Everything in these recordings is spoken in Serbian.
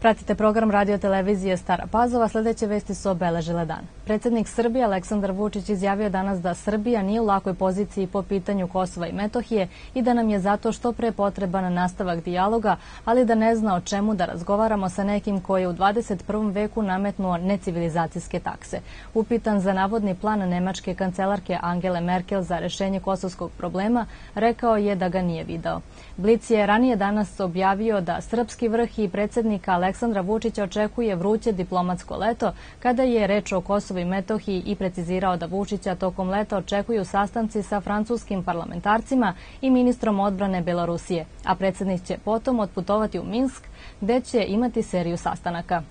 Pratite program radio televizije Stara Pazova, sledeće vesti su obeležile dan. Predsednik Srbije Aleksandar Vučić izjavio danas da Srbija nije u lakoj poziciji po pitanju Kosova i Metohije i da nam je zato što pre potreban nastavak dijaloga, ali da ne zna o čemu da razgovaramo sa nekim koji je u 21. veku nametnuo necivilizacijske takse. Upitan za navodni plan nemačke kancelarke Angele Merkel za rešenje kosovskog problema, rekao je da ga nije video. Blic je ranije danas objavio da srpski vrh i predsednika Aleksandra Vučića očekuje vruće diplomatsko leto, kada je reč o Kosovo i Metohiji i precizirao da Vučića tokom leta očekuju sastanci sa francuskim parlamentarcima i ministrom odbrane Belorusije, a predsednik će potom otputovati u Minsk, gde će imati seriju sastanaka.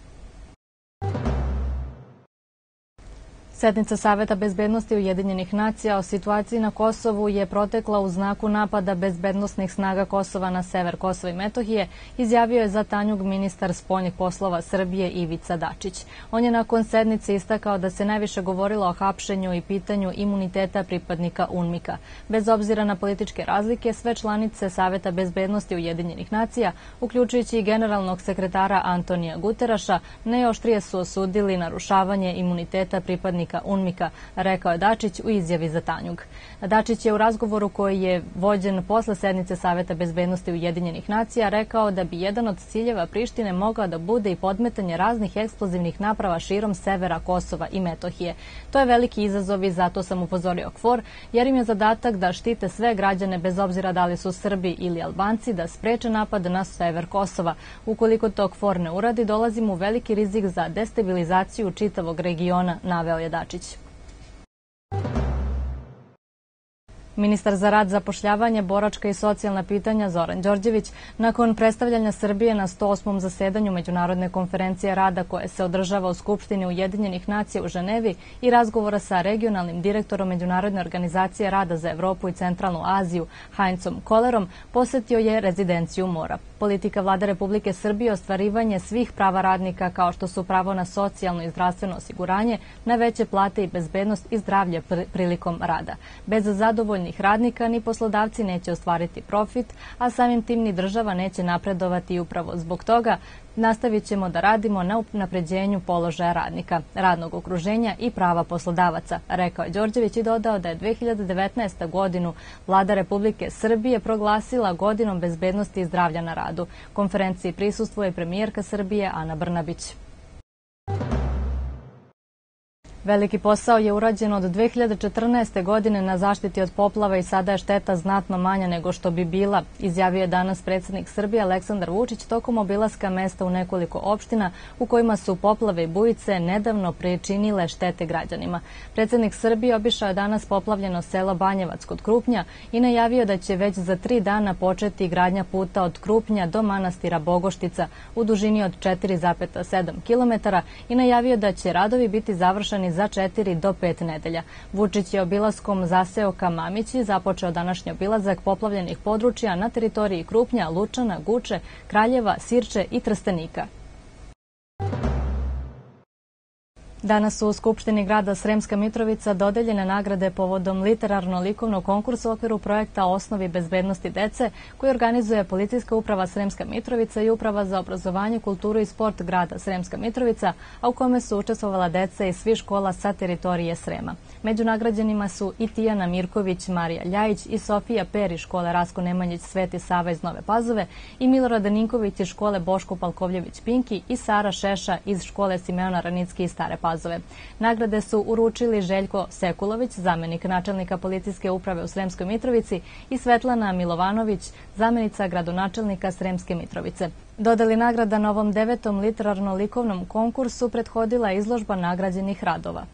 Sednica Saveta bezbednosti Ujedinjenih nacija o situaciji na Kosovu je protekla u znaku napada bezbednostnih snaga Kosova na sever Kosova i Metohije, izjavio je za Tanjug ministar spoljnih poslova Srbije Ivica Dačić. On je nakon sednice istakao da se najviše govorilo o hapšenju i pitanju imuniteta pripadnika UNMIKA. Bez obzira na političke razlike, sve članice Saveta bezbednosti Ujedinjenih nacija, uključujući i generalnog sekretara Antonija Guteraša, neoštrije su osudili narušavanje imuniteta pripadnika predsednika UNMIKA, rekao je Dačić u izjavi za Tanjug. Dačić je u razgovoru koji je vođen posle sednice Saveta bezbednosti Ujedinjenih nacija rekao da bi jedan od ciljeva Prištine mogao da bude i podmetanje raznih eksplozivnih naprava širom severa Kosova i Metohije. To je veliki izazov i zato sam upozorio KFOR, jer im je zadatak da štite sve građane bez obzira da li su Srbi ili Albanci da spreče napad na sever Kosova. Ukoliko to KFOR ne uradi, dolazimo u veliki rizik za destabilizaciju čitavog regiona, naveo je Dačić. Dačić. Ministar za rad, zapošljavanje, boračka i socijalna pitanja Zoran Đorđević nakon predstavljanja Srbije na 108. zasedanju Međunarodne konferencije rada koje se održava u Skupštini Ujedinjenih nacija u Ženevi i razgovora sa regionalnim direktorom Međunarodne organizacije rada za Evropu i Centralnu Aziju Heinzom Kolerom posetio je rezidenciju Mora. Politika vlade Republike Srbije ostvarivanje svih prava radnika kao što su pravo na socijalno i zdravstveno osiguranje, na veće plate i bezbednost i zdravlje prilikom rada. Bez zadovoljnih zaposlenih radnika ni poslodavci neće ostvariti profit, a samim tim ni država neće napredovati upravo zbog toga nastavit ćemo da radimo na napređenju položaja radnika, radnog okruženja i prava poslodavaca, rekao je Đorđević i dodao da je 2019. godinu vlada Republike Srbije proglasila godinom bezbednosti i zdravlja na radu. Konferenciji prisustuje premijerka Srbije Ana Brnabić. Veliki posao je urađen od 2014. godine na zaštiti od poplava i sada je šteta znatno manja nego što bi bila, izjavio je danas predsednik Srbije Aleksandar Vučić tokom obilaska mesta u nekoliko opština u kojima su poplave i bujice nedavno pričinile štete građanima. Predsednik Srbije obišao je danas poplavljeno selo Banjevac kod Krupnja i najavio da će već za tri dana početi gradnja puta od Krupnja do manastira Bogoštica u dužini od 4,7 km i najavio da će radovi biti završeni za 4 do 5 nedelja. Vučić je obilaskom zaseo ka Mamići započeo današnji obilazak poplavljenih područja na teritoriji Krupnja, Lučana, Guče, Kraljeva, Sirče i Trstenika. Danas u Skupštini grada Sremska Mitrovica dodeljene nagrade povodom literarno-likovnog konkursa u okviru projekta Osnovi bezbednosti dece koji organizuje Policijska uprava Sremska Mitrovica i Uprava za obrazovanje, kulturu i sport grada Sremska Mitrovica, a u kome su učestvovala deca iz svih škola sa teritorije Srema. Među nagrađenima su i Tijana Mirković, Marija Ljajić i Sofija Peri škole Rasko Nemanjić Sveti Sava iz Nove Pazove i Milorad Ninković iz škole Boško Palkovljević Pinki i Sara Šeša iz škole Simeona Ranicki iz Stare Pazove. Pazove. Nagrade su uručili Željko Sekulović, zamenik načelnika policijske uprave u Sremskoj Mitrovici i Svetlana Milovanović, zamenica gradonačelnika Sremske Mitrovice. Dodali nagrada novom devetom literarno-likovnom konkursu prethodila izložba nagrađenih radova.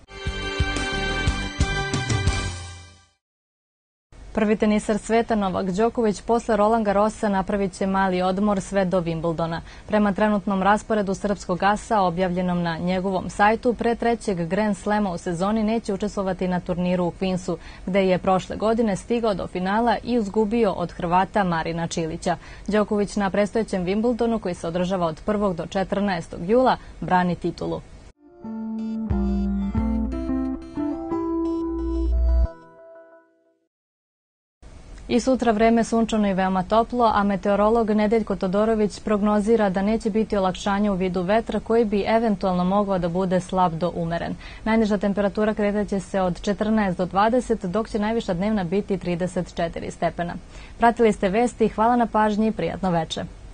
Prvi tenisar sveta Novak Đoković posle Roland Garrosa napravit će mali odmor sve do Wimbledona. Prema trenutnom rasporedu srpskog asa objavljenom na njegovom sajtu, pre trećeg Grand Slema u sezoni neće učestvovati na turniru u Queensu, gde je prošle godine stigao do finala i uzgubio od Hrvata Marina Čilića. Đoković na prestojećem Wimbledonu, koji se održava od 1. do 14. jula, brani titulu. I sutra vreme sunčano i veoma toplo, a meteorolog Nedeljko Todorović prognozira da neće biti olakšanja u vidu vetra koji bi eventualno mogao da bude slab do umeren. Najniža temperatura kretaće se od 14 do 20, dok će najviša dnevna biti 34 stepena. Pratili ste vesti, hvala na pažnji i prijatno veče.